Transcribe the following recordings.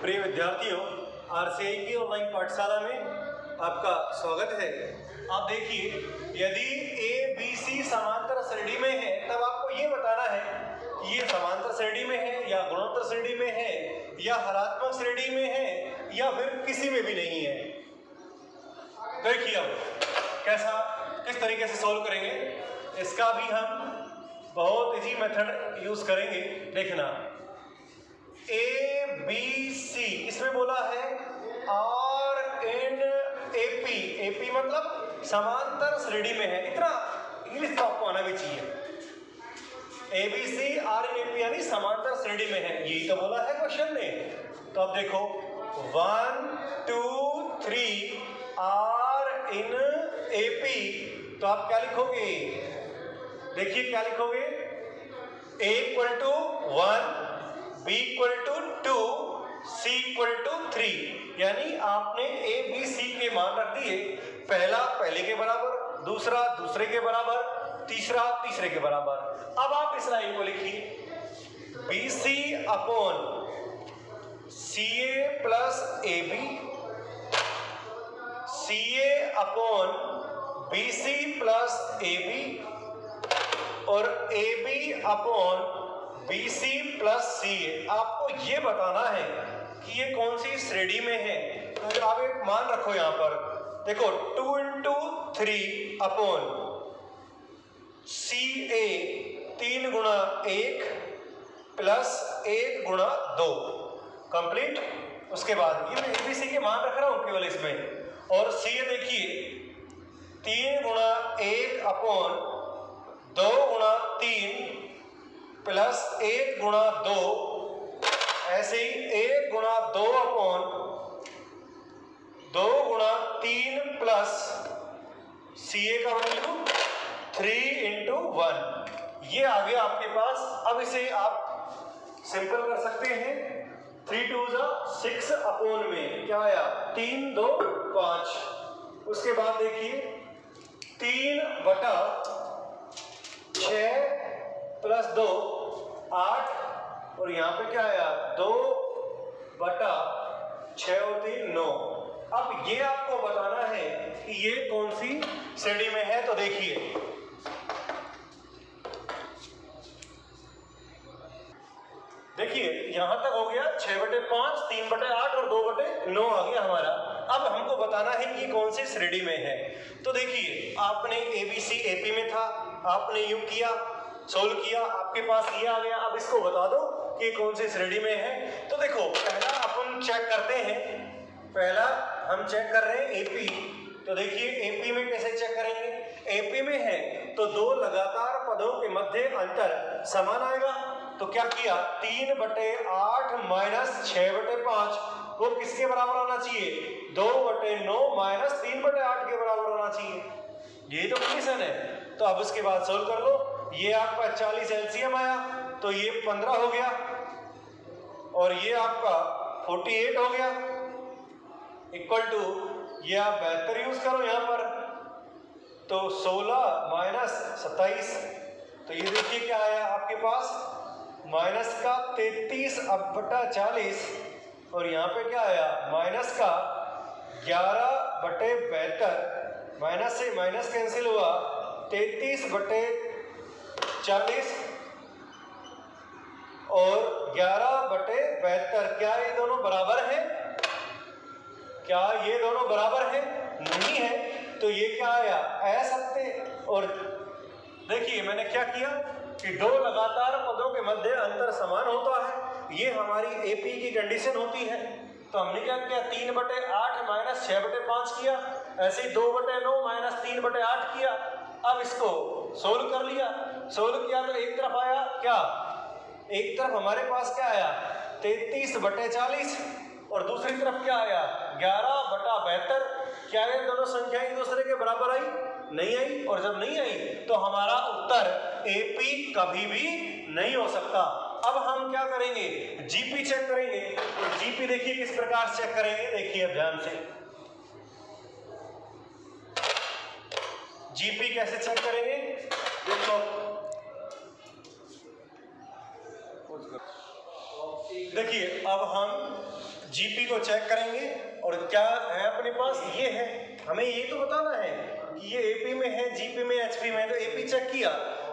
प्रिय विद्यार्थियों, आरसीआई की ऑनलाइन पाठशाला में आपका स्वागत है। आप देखिए, यदि ए बी सी समांतर श्रेणी में है, तब आपको ये बताना है कि ये समांतर श्रेणी में है या गुणोत्तर श्रेणी में है, या हरात्मक श्रेणी में है, या फिर किसी में भी नहीं है। देखिए अब, कैसा, किस तरीके से सॉल्व करेंगे? इसका भी हम बहुत इजी मेथड यूज़ करेंगे। देखना। ए बी सी इसमें बोला है R N A P A P मतलब समांतर श्रेणी में है। इतना इंग्लिश तो आपको आना भी चाहिए। A B C R N P यानी समांतर श्रेणी में है। यही तो बोला है क्वेश्चन ने। तो अब देखो। One two three are in A P तो आप क्या लिखोगे? देखिए क्या लिखोगे? A equal to one B equal to two C equal to three. यानी आपने ए, बी, सी के मान रख दिए पहला पहले के बराबर, दूसरा दूसरे के बराबर, तीसरा तीसरे के बराबर। अब आप इस लाइन को लिखिए। B, C upon C A plus A B. C A upon B C plus A B. और A B upon B C plus C आपको ये बताना है कि ये कौन सी श्रेणी में है? तो आप एक मान रखो यहाँ पर। देखो two into three upon C A तीन गुणा एक प्लस एक गुणा दो। कंप्लीट उसके बाद ये मैं एबीसी के मान रख रहा हूँ केवल इसमें। और सी ए देखिए, तीन गुणा एक अपॉन दो गुणा तीन प्लस एक गुणा दो, ऐसे ही एक गुणा दो अपॉन दो गुणा तीन प्लस सी ए का वैल्यू थ्री इंटू वन। ये आ गया आपके पास। अब इसे आप सिंपल कर सकते हैं। थ्री टू ज़ा सिक्स अपॉन में। क्या आया? तीन, दो, पाँच। उसके बाद देखिए, तीन बटा छ प्लस दो आठ, और यहाँ पे क्या आया दो बटा छ और तीन, नौ। अब ये आपको बताना है कि ये कौन सी श्रेणी में है तो देखिए। देखिए, यहाँ तक हो गया छह बटे पाँच, तीन बटे आठ और दो बटे नौ आ गया हमारा। अब हमको बताना है कि कौन सी श्रेणी में है। तो देखिए, आपने एबीसी एपी में था, आपने यू किया सोल्व किया, आपके पास ये आ गया। अब इसको बता दो कि कौन सी श्रेणी में है। तो देखो, पहला अपन चेक करते हैं। पहला हम चेक कर रहे हैं एपी तो देखिए एपी में कैसे चेक करेंगे? एपी में है तो दो लगातार पदों के मध्य अंतर समान आएगा। तो क्या किया? तीन बटे आठ माइनस छह बटे पाँच। वो किसके बराबर आना चाहिए? दो बटे नौ माइनस तीन बटे आठ के बराबर होना चाहिए। यही तो कंडीशन है। तो अब उसके बाद सोल्व कर लो। ये आपका चालीस एलसीएम आया तो ये पंद्रह हो गया। और ये आपका फोर्टी एट हो गया। इक्वल टू, ये आप बेहतर यूज़ करो यहाँ पर। तो 16 माइनस सत्ताईस तो ये देखिए क्या आया आपके पास। माइनस का 33 अब बटा चालीस, और यहाँ पे क्या आया? माइनस का 11 बटे बेहतर, माइनस से माइनस कैंसिल हुआ 33 बटे चालीस और 11 बटे बहत्तर। क्या ये दोनों बराबर हैं? क्या ये दोनों बराबर हैं? नहीं है। तो ये क्या आया? असत्य और देखिए, मैंने क्या किया कि दो लगातार पदों के मध्य अंतर समान होता है। ये हमारी एपी की कंडीशन होती है। तो हमने क्या किया? तीन बटे आठ माइनस छः बटे पाँच किया। ऐसे ही दो बटे नौ माइनस तीन बटे आठ किया। अब इसको सोल्व कर लिया। सोल्व किया तो एक तरफ़ आया, क्या? एक तरफ़ हमारे पास क्या आया? तैतीस बटे चालीस। और दूसरी तरफ़ क्या आया? ग्यारह बटा बहत्तर। क्या ये दोनों संख्या एक दूसरे के बराबर आई? नहीं आई। और जब नहीं आई तो हमारा उत्तर एपी कभी भी नहीं हो सकता। अब हम क्या करेंगे? जीपी चेक करेंगे। तो जीपी देखिए किस प्रकार चेक करेंगे। देखिए ध्यान से। जीपी कैसे चेक करेंगे? देखो देखिए, अब हम जीपी को चेक करेंगे और क्या है अपने पास? ये है। हमें ये तो बताना है कि ये एपी में है जीपी में एचपी में तो एपी चेक किया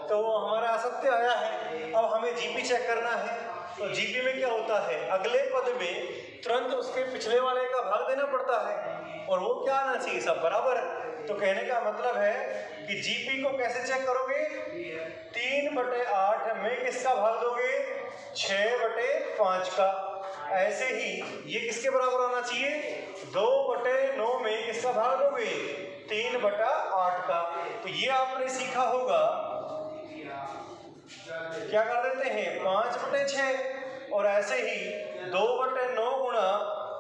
तो वो हमारा असत्य आया है। अब हमें जीपी चेक करना है। तो जीपी में क्या होता है? अगले पद में तुरंत उसके पिछले वाले का भाग देना पड़ता है और वो क्या आना चाहिए? सब बराबर। तो कहने का मतलब है कि जीपी को कैसे चेक करोगे? तीन बटे आठ में किसका भाग दोगे? छ बटे पाँच का। ऐसे ही ये किसके बराबर आना चाहिए? दो बटे नौ में किसका भाग दोगे? तीन बटा आठ का। तो ये आपने सीखा होगा। क्या कर देते हैं? पाँच बटे छ और ऐसे ही दो बटे नौ गुणा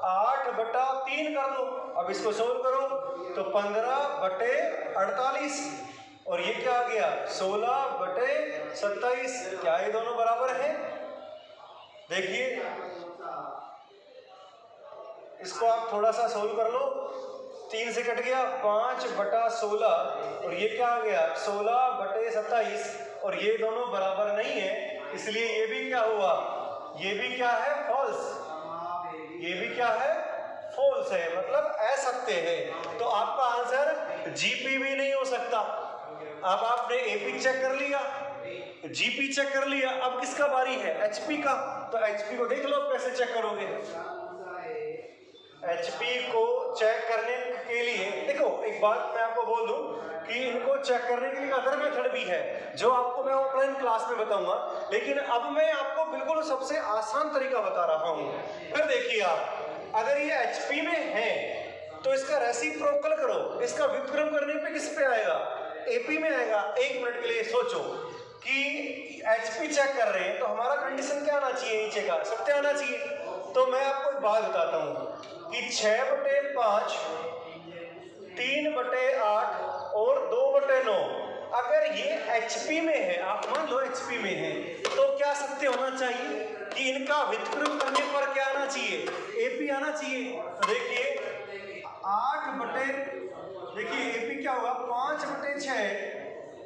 आठ बटा तीन कर दो। अब इसको सोल्व करो। तो पंद्रह बटे अड़तालीस। और ये क्या आ गया? सोलह बटे सत्ताईस। क्या ये दोनों बराबर हैं? देखिए, इसको आप थोड़ा सा सोल्व कर लो। तीन से कट गया, पाँच बटा सोलह, और ये क्या आ गया? सोलह बटे सत्ताईस, और ये दोनों बराबर नहीं है, इसलिए ये भी क्या हुआ? ये भी क्या है? फॉल्स ये भी क्या है? फॉल्स है मतलब असत्य है। तो आपका आंसर जीपी भी नहीं हो सकता। अब आपने एपी चेक कर लिया। जीपी चेक कर लिया। अब किसका बारी है? एचपी का। तो एचपी को देख लो, कैसे चेक करोगे? एचपी को चेक करने के लिए, देखो, एक बात मैं आपको बोल दूँ कि इनको चेक करने के लिए अदर मेथड भी है, जो आपको मैं ऑफलाइन क्लास में बताऊँगा। लेकिन अब मैं आपको बिल्कुल सबसे आसान तरीका बता रहा हूँ। फिर देखिए आप, अगर ये एचपी में है तो इसका रेसिप्रोकल करो। इसका विक्रम करने पे किस पे आएगा? एपी में आएगा। एक मिनट के लिए सोचो। कि एचपी चेक कर रहे हैं तो हमारा कंडीशन क्या आना चाहिए नीचे का? सत्य आना चाहिए? तो मैं आपको एक बात बताता हूँ कि छः बटे पाँच, तीन बटे आठ और दो बटे नौ, अगर ये HP में है, आप मान लो HP में है तो क्या सत्य होना चाहिए कि इनका वितरण करने पर क्या आना चाहिए? AP आना चाहिए। तो देखिए, आठ बटे, देखिए AP क्या होगा? पाँच बटे छ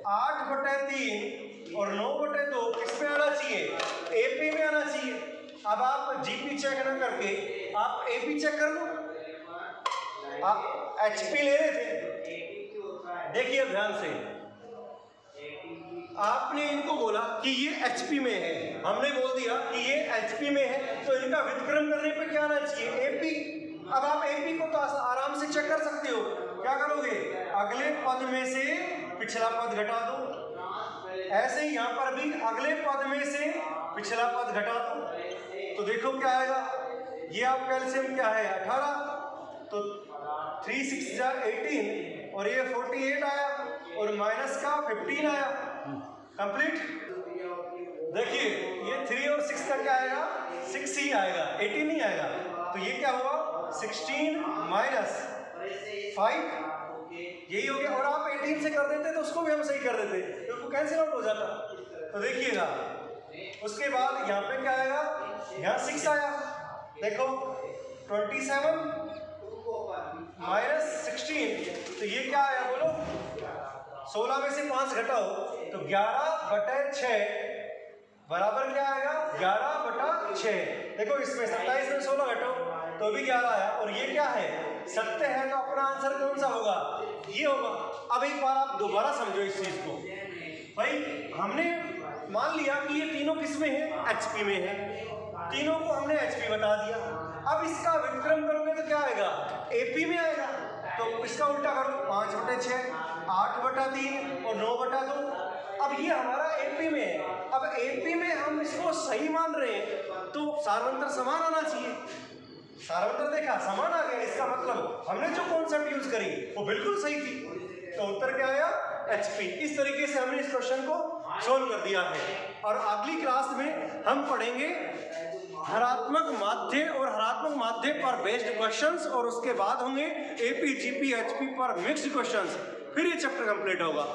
आठ बटे तीन और नौ बटे दो किसमें आना चाहिए? AP में आना चाहिए। अब आप जीपी चेक ना करके, आप एपी चेक कर लो। आप एचपी ले रहे थे। देखिए ध्यान से। आपने इनको बोला कि ये एचपी में है। हमने बोल दिया कि ये एचपी में है तो इनका विक्रम करने पे क्या आना चाहिए? एपी अब आप एपी को तो आराम से चेक कर सकते हो। क्या करोगे? अगले पद में से पिछला पद घटा दो। ऐसे ही यहाँ पर भी अगले पद में से पिछला पद घटा दो। तो देखो क्या आएगा। ये आप कैल्शियम क्या है? अठारह। तो थ्री सिक्स जा एटीन और ये फोर्टी एट आया और माइनस का फिफ्टीन आया। कंप्लीट देखिए, ये थ्री और सिक्स का क्या आएगा? सिक्स ही आएगा। एटीन ही आएगा। तो ये क्या हुआ? Sixteen minus five. यही हो गया। और आप एटीन से कर देते तो उसको भी हम सही कर देते। क्योंकि कैंसिल आउट हो जाता। तो देखिएगा, उसके बाद यहाँ पे क्या आएगा यहाँ सिक्स आया। देखो ट्वेंटी सेवन माइनस सिक्सटीन। तो ये क्या आया बोलो? सोलह में से पाँच घटाओ। तो ग्यारह बटे छ बराबर क्या आएगा? ग्यारह बटा छ देखो, इसमें सत्ताईस में सोलह घटाओ। तो भी ग्यारह आया और ये क्या है? सत्य है तो अपना आंसर कौन सा होगा? ये होगा। अब एक बार आप दोबारा समझो इस चीज़ को। भाई, हमने मान लिया कि ये तीनों किसमें है? एचपी में है। तीनों को हमने एचपी बता दिया। अब इसका विक्रम करोगे तो क्या आएगा? एपी में आएगा। तो इसका उल्टा कर दो। पाँच बटे छः, आठ बटा तीन और नौ बटा दो। अब ये हमारा एपी में है। अब एपी में हम इसको सही मान रहे हैं तो सार्वंत्र समान आना चाहिए। सार्वंतर देखा समान आ गया, इसका मतलब हमने जो कॉन्सेप्ट यूज़ करी, वो बिल्कुल सही थी। तो उत्तर क्या आया? एचपी इस तरीके से हमने इस क्वेश्चन को सोल्व कर दिया है। और अगली क्लास में हम पढ़ेंगे हरात्मक माध्य और हरात्मक माध्य पर बेस्ड क्वेश्चंस और उसके बाद होंगे एपी जीपी एचपी पर मिक्स्ड क्वेश्चंस फिर ये चैप्टर कंप्लीट होगा।